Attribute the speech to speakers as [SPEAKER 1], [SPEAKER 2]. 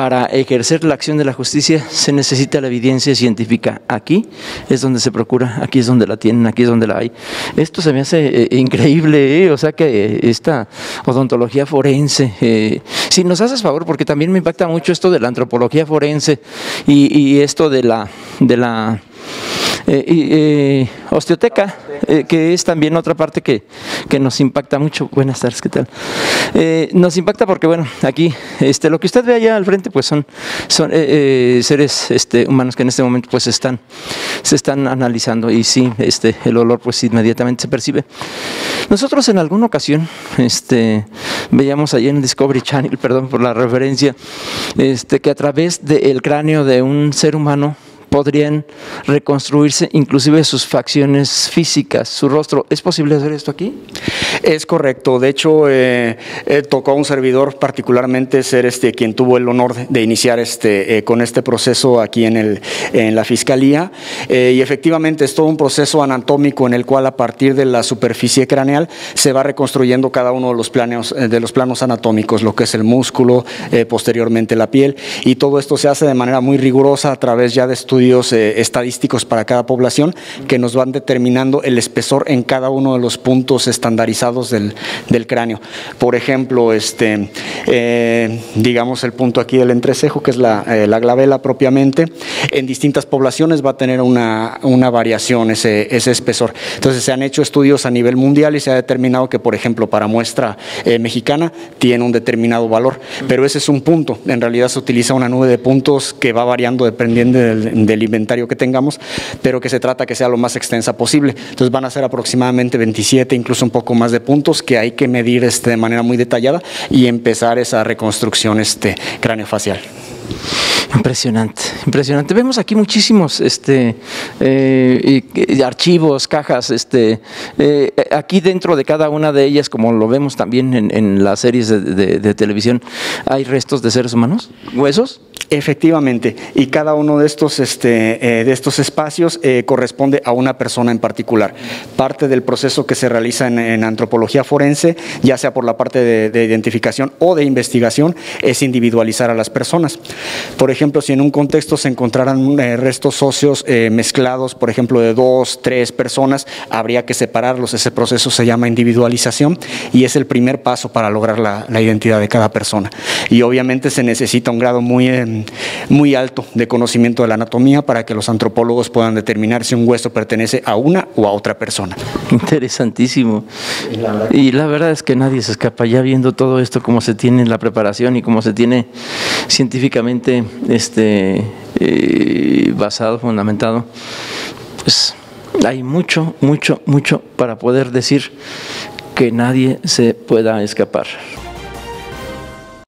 [SPEAKER 1] para ejercer la acción de la justicia se necesita la evidencia científica. Aquí es donde se procura, aquí es donde la tienen, aquí es donde la hay. Esto se me hace eh, increíble, ¿eh? o sea que esta odontología forense, eh, si nos haces favor, porque también me impacta mucho esto de la antropología forense y, y esto de la, de la eh, eh, osteoteca, eh, que es también otra parte que, que, nos impacta mucho. Buenas tardes, ¿qué tal? nos impacta porque, bueno, aquí este, lo que usted ve allá al frente, pues son, son seres este, humanos que en este momento pues están, se están analizando y sí, este, el olor pues inmediatamente se percibe. Nosotros en alguna ocasión este, veíamos allí en Discovery Channel, perdón por la referencia, este, que a través del cráneo de un ser humano podrían reconstruirse inclusive sus facciones físicas, su rostro. ¿Es posible hacer esto aquí?
[SPEAKER 2] Es correcto. De hecho, eh, eh, tocó a un servidor particularmente ser este quien tuvo el honor de iniciar este eh, con este proceso aquí en el en la fiscalía y efectivamente es todo un proceso anatómico en el cual a partir de la superficie craneal se va reconstruyendo cada uno de los planos de los planos anatómicos, lo que es el músculo, posteriormente la piel y todo esto se hace de manera muy rigurosa a través ya de estudios estudios eh, estadísticos para cada población que nos van determinando el espesor en cada uno de los puntos estandarizados del, cráneo. Por ejemplo, este, eh, digamos el punto aquí del entrecejo, que es la, eh, la, glabela propiamente, en distintas poblaciones va a tener una, variación ese, ese, espesor. Entonces se han hecho estudios a nivel mundial y se ha determinado que, por ejemplo, para muestra mexicana tiene un determinado valor, pero ese es un punto. En realidad se utiliza una nube de puntos que va variando dependiendo del, del inventario que tengamos, pero que se trata que sea lo más extensa posible. Entonces van a ser aproximadamente 27, incluso un poco más de puntos que hay que medir este, de manera muy detallada y empezar esa reconstrucción este, craneofacial.
[SPEAKER 1] Impresionante, impresionante. Vemos aquí muchísimos este, eh, archivos, cajas. Este, eh, aquí dentro de cada una de ellas, como lo vemos también en, las series de, televisión, hay restos de seres humanos, huesos.
[SPEAKER 2] Efectivamente, y cada uno de estos, este, eh, de estos espacios eh, corresponde a una persona en particular. Parte del proceso que se realiza en, en antropología forense, ya sea por la parte de, de, identificación o de investigación, es individualizar a las personas. Por ejemplo, si en un contexto se encontraran eh, restos óseos mezclados, por ejemplo, de dos, tres personas, habría que separarlos. Ese proceso se llama individualización y es el primer paso para lograr la, la identidad de cada persona. Y obviamente se necesita un grado muy muy alto de conocimiento de la anatomía para que los antropólogos puedan determinar si un hueso pertenece a una o a otra persona.
[SPEAKER 1] Interesantísimo. Y la verdad, es que nadie se escapa ya viendo todo esto, cómo se tiene la preparación y cómo se tiene científicamente este, eh, basado, fundamentado. Pues hay mucho, mucho, mucho para poder decir que nadie se pueda escapar.